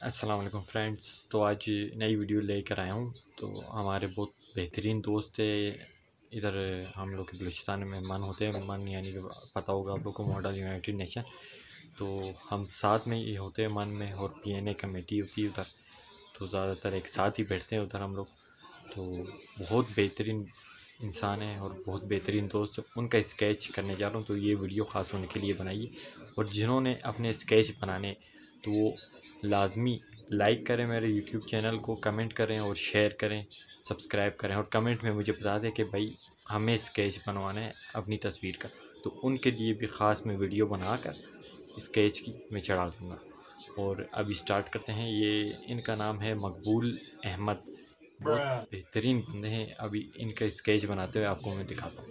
السلام علیکم فرینڈس تو آج نئی ویڈیو لے کر آیا ہوں۔ تو ہمارے بہت بہترین دوست تھے ادھر ہم لوگ کے بلوچستان میں من ہوتے ہیں۔ من یعنی کہ پتہ ہوگا آپ لوگ کو، ماڈل یونائٹیڈ نیشن۔ تو ہم ساتھ میں ہی ہوتے ہیں من میں، اور پی این اے کمیٹی ہوتی ہے ادھر۔ تو زیادہ تر ایک ساتھ ہی بیٹھتے ہیں ادھر ہم لوگ۔ تو بہت بہترین انسان ہیں اور بہت بہترین دوست ان کا اسکیچ کرنے جا رہا ہوں۔ تو یہ ویڈیو خاص ان کے لیے بنائیے۔ اور جنہوں نے اپنے اسکیچ بنانے تو وہ لازمی لائک کریں میرے یوٹیوب چینل کو کمنٹ کریں اور شیئر کریں سبسکرائب کریں اور کمنٹ میں مجھے بتا دیں کہ بھائی ہمیں اسکیچ بنوانا ہے اپنی تصویر کا۔ تو ان کے لیے بھی خاص میں ویڈیو بنا کر اسکیچ کی میں چڑھا دوں گا۔ اور ابھی اسٹارٹ کرتے ہیں یہ ان کا نام ہے مقبول احمد۔ بہت بہترین بندے ہیں۔ ابھی ان کا اسکیچ بناتے ہوئے آپ کو میں دکھاتا ہوں۔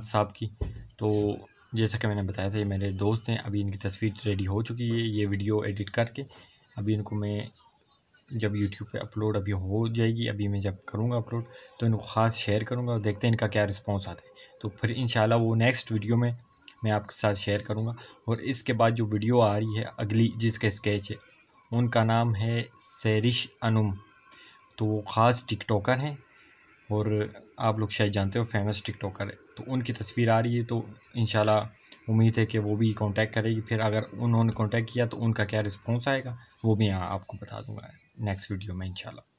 احمد صاحب کی۔ تو جیسا کہ میں نے بتایا تھا، یہ میرے دوست ہیں۔ ابھی ان کی تصویر ریڈی ہو چکی ہے۔ یہ ویڈیو ایڈٹ کر کے ابھی ان کو میں جب یوٹیوب پہ اپلوڈ ابھی ہو جائے گی، ابھی میں جب کروں گا اپلوڈ تو ان کو خاص شیئر کروں گا اور دیکھتے ہیں ان کا کیا رسپانس آتا ہے۔ تو پھر انشاءاللہ وہ نیکسٹ ویڈیو میں میں آپ کے ساتھ شیئر کروں گا۔ اور اس کے بعد جو ویڈیو آ رہی ہے، اگلی جس کا اسکیچ ہے، ان کا نام ہے سیرش انم۔ تو وہ خاص ٹک ٹاکر ہیں۔ اور آپ لوگ شاید جانتے ہو فیمس ٹک ٹاکر ہے۔ تو ان کی تصویر آ رہی ہے تو انشاءاللہ امید ہے کہ وہ بھی کانٹیکٹ کرے گی۔ پھر اگر انہوں نے کانٹیکٹ کیا تو ان کا کیا رسپانس آئے گا وہ بھی یہاں آپ کو بتا دوں گا۔ نیکسٹ ویڈیو میں انشاءاللہ۔